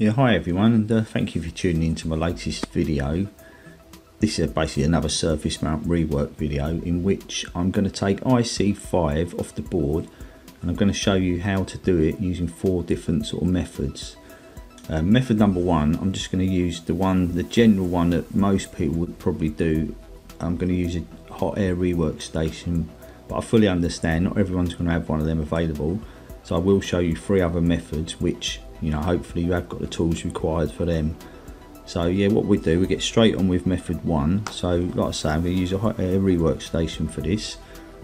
Yeah, hi everyone, and uh, thank you for tuning in to my latest video. This is basically another surface mount rework video in which I'm going to take IC5 off the board and I'm going to show you how to do it using four different sort of methods. Uh, method number one, I'm just going to use the one, the general one that most people would probably do. I'm going to use a hot air rework station, but I fully understand not everyone's going to have one of them available. So I will show you three other methods which you know hopefully you have got the tools required for them. So yeah what we do we get straight on with method one. So like I say I'm going to use a hot air rework station for this.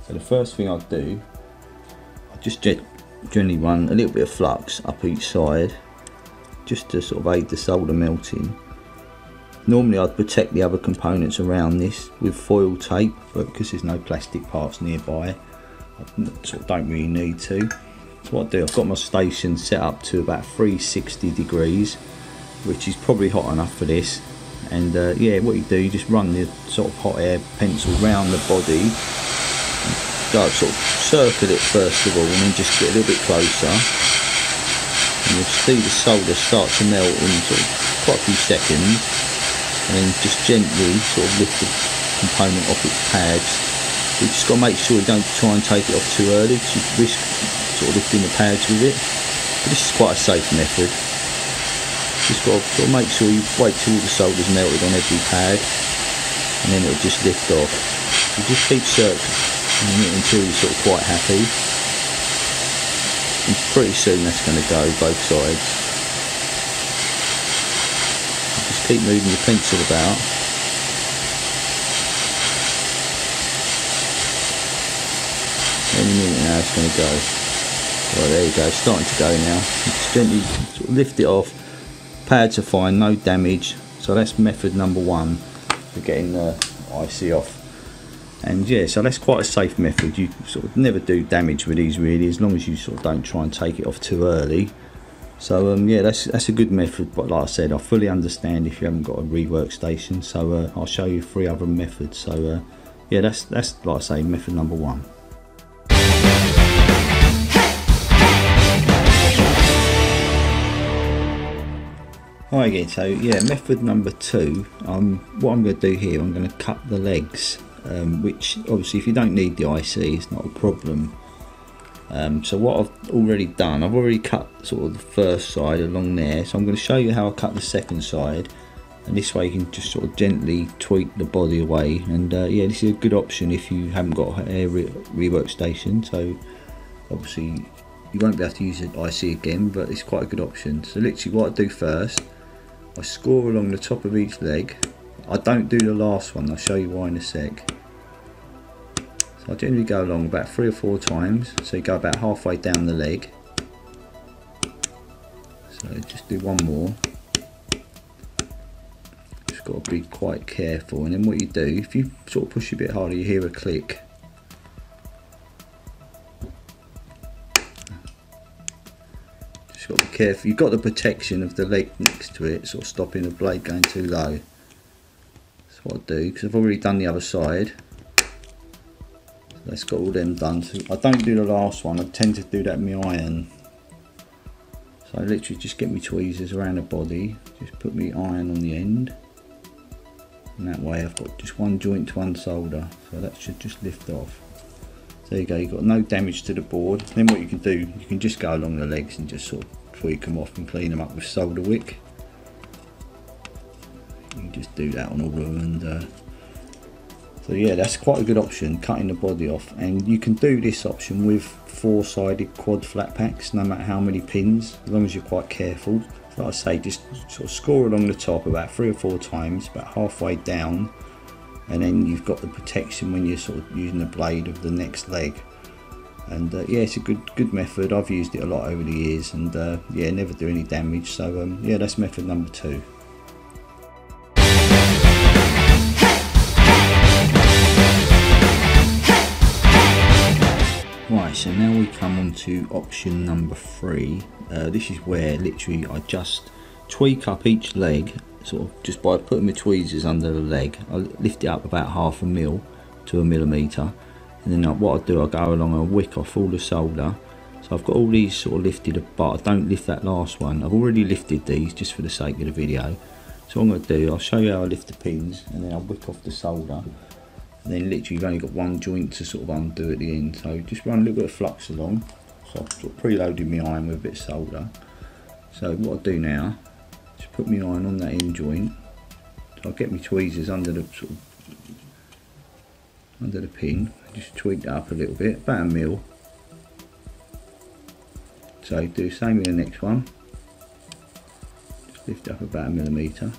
So the first thing I'll do I just generally run a little bit of flux up each side just to sort of aid the solder melting. Normally I'd protect the other components around this with foil tape but because there's no plastic parts nearby I sort of don't really need to so what I do, I've got my station set up to about 360 degrees, which is probably hot enough for this. And uh, yeah, what you do, you just run the sort of hot air pencil round the body, go sort of circle it first of all, and then just get a little bit closer. And you'll see the solder start to melt in sort of quite a few seconds, and then just gently sort of lift the component off its pads. You just got to make sure you don't try and take it off too early, because you risk sort of lifting the pads with it. But this is quite a safe method. Just got to sort of make sure you wait till the solder's melted on every pad and then it'll just lift off. You just keep circling it until you're sort of quite happy. And pretty soon that's going to go both sides. Just keep moving your pencil about. Any minute now it's going to go. Well, there you go, starting to go now. Just gently sort of lift it off. Pads are fine, no damage. So that's method number one for getting the IC off. And yeah, so that's quite a safe method. You sort of never do damage with these really, as long as you sort of don't try and take it off too early. So um, yeah, that's that's a good method. But like I said, I fully understand if you haven't got a rework station. So uh, I'll show you three other methods. So uh, yeah, that's that's like I say, method number one. Hi again, so yeah, method number two, um, what I'm going to do here, I'm going to cut the legs, um, which obviously if you don't need the IC, it's not a problem. Um, so what I've already done, I've already cut sort of the first side along there, so I'm going to show you how I cut the second side, and this way you can just sort of gently tweak the body away, and uh, yeah, this is a good option if you haven't got a re rework station, so obviously you won't be able to use an IC again, but it's quite a good option. So literally what I do first, I score along the top of each leg. I don't do the last one, I'll show you why in a sec. So I generally go along about three or four times, so you go about halfway down the leg. So just do one more. Just got to be quite careful and then what you do, if you sort of push a bit harder you hear a click. Got to be careful. You've got the protection of the leg next to it, sort of stopping the blade going too low. That's what I do, because I've already done the other side. So that's got all them done. So I don't do the last one, I tend to do that with my iron. So I literally just get my tweezers around the body, just put my iron on the end. And that way I've got just one joint to unsolder, so that should just lift off. There you go, you've got no damage to the board. Then what you can do, you can just go along the legs and just sort of tweak them off and clean them up with solder wick. You can just do that on all of them and uh, so yeah that's quite a good option cutting the body off and you can do this option with four-sided quad flat packs no matter how many pins as long as you're quite careful so like I say just sort of score along the top about three or four times about halfway down and then you've got the protection when you're sort of using the blade of the next leg. And uh, yeah it's a good good method. I've used it a lot over the years and uh, yeah never do any damage. So um, yeah that's method number two. Right, so now we come on to option number three. Uh, this is where literally I just tweak up each leg sort of just by putting my tweezers under the leg I lift it up about half a mil to a millimetre and then what I do I go along and wick off all the solder So I've got all these sort of lifted but I don't lift that last one. I've already lifted these just for the sake of the video. So what I'm going to do, I'll show you how I lift the pins and then I'll wick off the solder. And then literally you've only got one joint to sort of undo at the end. So just run a little bit of flux along. So I've sort of preloaded my iron with a bit of solder. So what I'll do now, just put my iron on that end joint. I'll get my tweezers under the sort of under the pin. Just tweak that up a little bit, about a mil. So do the same with the next one. Just lift up about a millimetre.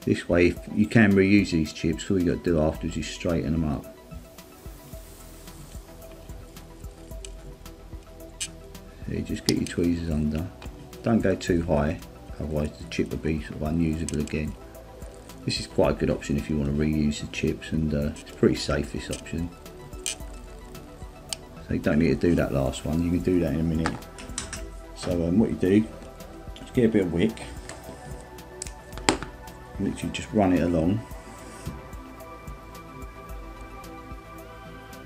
This way you can reuse these chips, all you got to do afterwards is straighten them up. So you just get your tweezers under. Don't go too high, otherwise the chip will be sort of unusable again. This is quite a good option if you want to reuse the chips and uh, it's pretty safe this option. So you don't need to do that last one, you can do that in a minute. So um, what you do, is get a bit of wick, literally just run it along.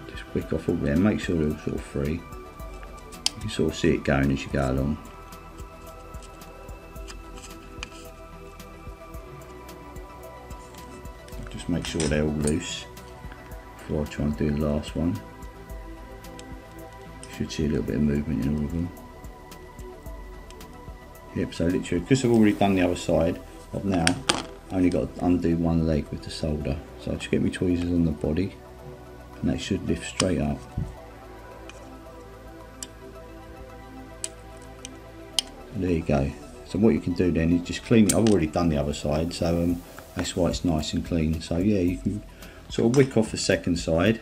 Just wick off all there, make sure they're all sort of free. You can sort of see it going as you go along. Make sure they're all loose before I try and do the last one should see a little bit of movement in all of them. Yep, so literally, because I've already done the other side, of now, I've now only got to undo one leg with the solder. So I just get my tweezers on the body, and they should lift straight up. there you go. So what you can do then is just clean it. I've already done the other side, so um, that's why it's nice and clean. So yeah, you can sort of wick off the second side.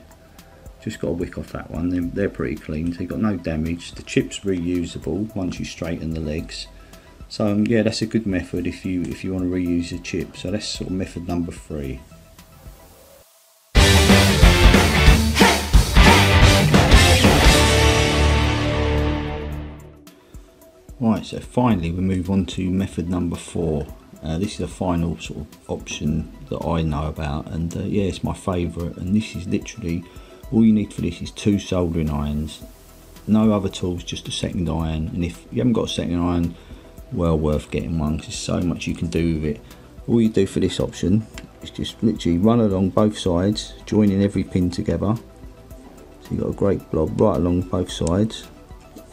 Just got a wick off that one. They're, they're pretty clean. You've got no damage. The chip's reusable once you straighten the legs. So um, yeah that's a good method if you if you want to reuse the chip. So that's sort of method number three. Right, so finally we move on to method number four. Uh, this is the final sort of option that I know about and uh, yeah it's my favourite and this is literally all you need for this is two soldering irons. No other tools just a second iron and if you haven't got a second iron well worth getting one because there's so much you can do with it. All you do for this option is just literally run along both sides joining every pin together. So you've got a great blob right along both sides.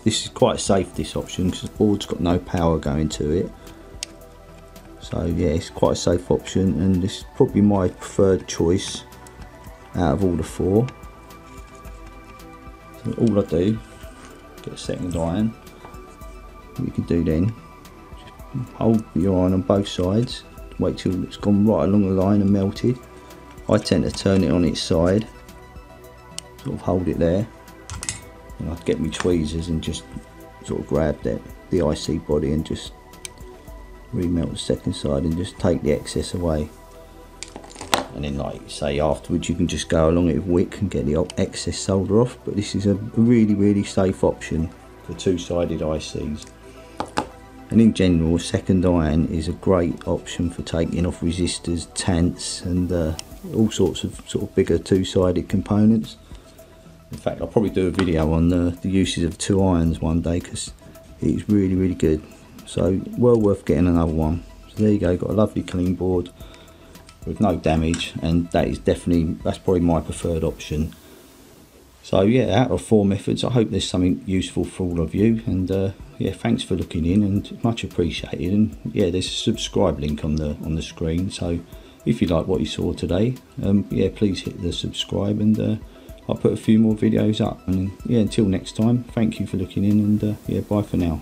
This is quite safe this option because the board's got no power going to it so yeah it's quite a safe option and this is probably my preferred choice out of all the four so all I do, get a second iron. What you can do then, hold your iron on both sides, wait till it's gone right along the line and melted. I tend to turn it on its side, sort of hold it there. And I get my tweezers and just sort of grab that the IC body and just remelt the second side and just take the excess away. And then like say afterwards you can just go along it with wick and get the excess solder off. But this is a really really safe option for two-sided ICs and in general second iron is a great option for taking off resistors, tants and uh, all sorts of sort of bigger two-sided components. In fact I'll probably do a video on the, the uses of two irons one day because it's really really good so well worth getting another one. So there you go. Got a lovely clean board with no damage and that is definitely that's probably my preferred option. So yeah out of four methods i hope there's something useful for all of you and uh, yeah thanks for looking in and much appreciated. And yeah there's a subscribe link on the on the screen so if you like what you saw today um, yeah please hit the subscribe and uh, I'll put a few more videos up. And yeah until next time thank you for looking in and uh, yeah bye for now